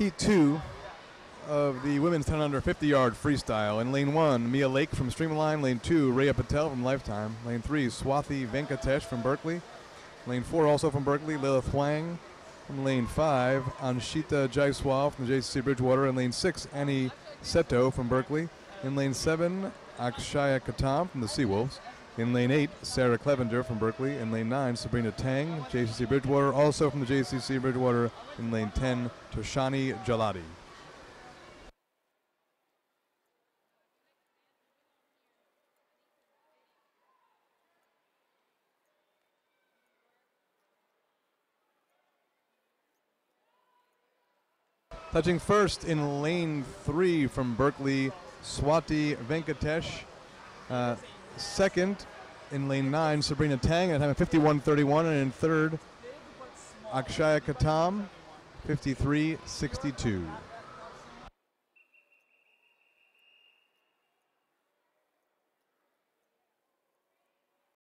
Heat two of the women's 10 under 50 yard freestyle. In lane one, Mia Lake from Streamline. Lane two, Rhea Patel from Lifetime. Lane three, Swathi Venkatesh from Berkeley. Lane four, also from Berkeley, Lilith Wang. From lane five, Anshita Jaiswal from the JCC Bridgewater. In lane six, Annie Seto from Berkeley. In lane seven, Akshaya Katam from the Seawolves. In lane eight, Sarah Clevenger from Berkeley. In lane nine, Sabrina Tang, JCC Bridgewater, also from the JCC Bridgewater. In lane 10, Toshani Jaladi. Touching first in lane three from Berkeley, Swati Venkatesh. Uh, second in lane nine, Sabrina Tang at time of 51.31. And in third, Akshaya Katam, 53.62.